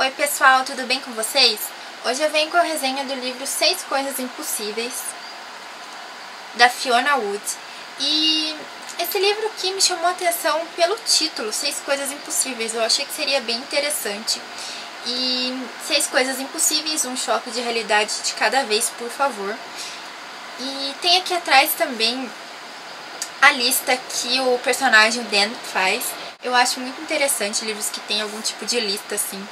Oi pessoal, tudo bem com vocês? Hoje eu venho com a resenha do livro Seis Coisas Impossíveis, da Fiona Wood. E esse livro aqui me chamou a atenção pelo título, Seis Coisas Impossíveis. Eu achei que seria bem interessante. E Seis Coisas Impossíveis, um choque de realidade de cada vez, por favor. E tem aqui atrás também a lista que o personagem Dan faz. Eu acho muito interessante livros que tem algum tipo de lista assim.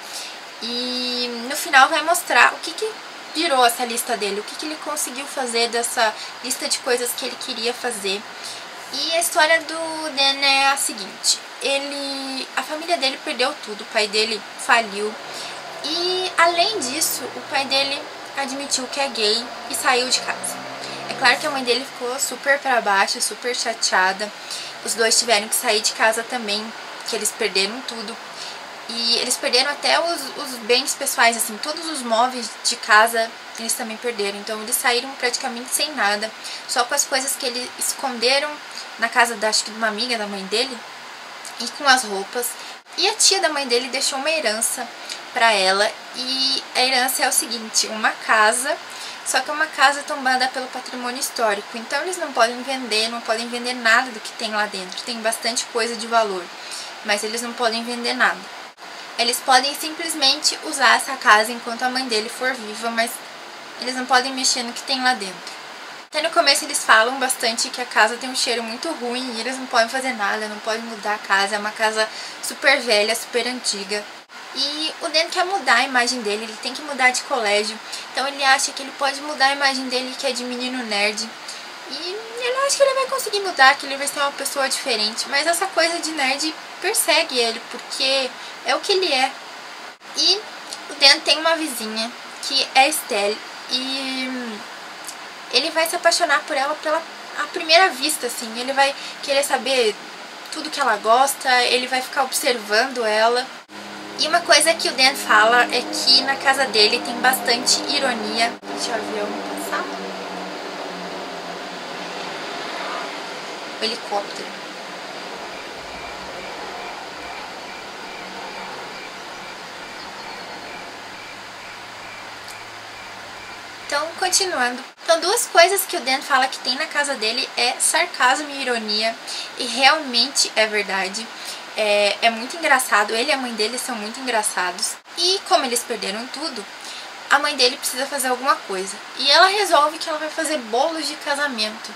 E no final vai mostrar o que, que virou essa lista dele, o que, que ele conseguiu fazer dessa lista de coisas que ele queria fazer. E a história do Dan é a seguinte, ele, a família dele perdeu tudo, o pai dele faliu e além disso, o pai dele admitiu que é gay e saiu de casa. É claro que a mãe dele ficou super para baixo, super chateada. Os dois tiveram que sair de casa também, que eles perderam tudo. E eles perderam até os, os, bens pessoais, assim, todos os móveis de casa eles também perderam. Então eles saíram praticamente sem nada, só com as coisas que eles esconderam na casa, da, acho que de uma amiga da mãe dele, e com as roupas. E a tia da mãe dele deixou uma herança para ela, e a herança é o seguinte, uma casa, só que é uma casa tombada pelo patrimônio histórico. Então eles não podem vender, não podem vender nada do que tem lá dentro. Tem bastante coisa de valor, mas eles não podem vender nada. Eles podem simplesmente usar essa casa enquanto a mãe dele for viva, mas eles não podem mexer no que tem lá dentro. Até no começo eles falam bastante que a casa tem um cheiro muito ruim e eles não podem fazer nada, não podem mudar a casa, é uma casa super velha, super antiga. E o Dan quer mudar a imagem dele, ele tem que mudar de colégio, então ele acha que ele pode mudar a imagem dele que é de menino nerd. E ele acha que ele vai conseguir mudar, que ele vai ser uma pessoa diferente, mas essa coisa de nerd persegue ele, porque é o que ele é. E o Dan tem uma vizinha, que é Estelle, e ele vai se apaixonar por ela pela a primeira vista, assim. Ele vai querer saber tudo que ela gosta, ele vai ficar observando ela. E uma coisa que o Dan fala é que na casa dele tem bastante ironia. Deixa o avião passar. Helicóptero. Então, continuando. Então, duas coisas que o Dan fala que tem na casa dele é sarcasmo e ironia, e realmente é verdade. É, é muito engraçado, ele e a mãe dele são muito engraçados. E como eles perderam tudo, a mãe dele precisa fazer alguma coisa. E ela resolve que ela vai fazer bolos de casamento.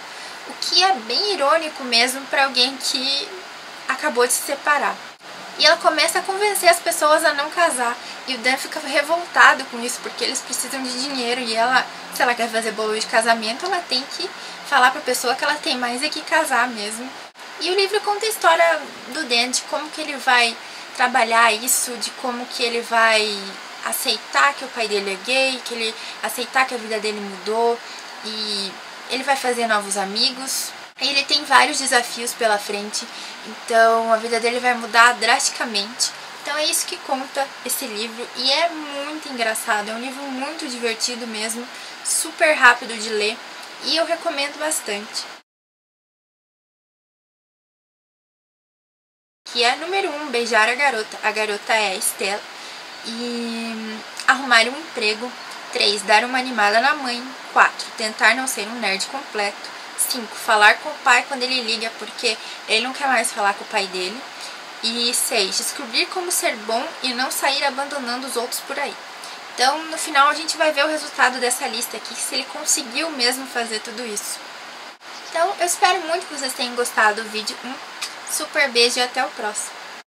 O que é bem irônico mesmo para alguém que acabou de se separar. E ela começa a convencer as pessoas a não casar. E o Dan fica revoltado com isso, porque eles precisam de dinheiro. E ela, se ela quer fazer bolo de casamento, ela tem que falar pra pessoa que ela tem mais é que casar mesmo. E o livro conta a história do Dan, de como que ele vai trabalhar isso, de como que ele vai aceitar que o pai dele é gay, que ele aceitar que a vida dele mudou e ele vai fazer novos amigos, ele tem vários desafios pela frente, então a vida dele vai mudar drasticamente. Então é isso que conta esse livro e é muito engraçado, é um livro muito divertido mesmo, super rápido de ler e eu recomendo bastante. Que é número 1, um, beijar a garota. A garota é a Estela. E arrumar um emprego. 3. Dar uma animada na mãe. 4. Tentar não ser um nerd completo. 5. Falar com o pai quando ele liga, porque ele não quer mais falar com o pai dele. E 6. Descobrir como ser bom e não sair abandonando os outros por aí. Então, no final, a gente vai ver o resultado dessa lista aqui, se ele conseguiu mesmo fazer tudo isso. Então, eu espero muito que vocês tenham gostado do vídeo. Um super beijo e até o próximo.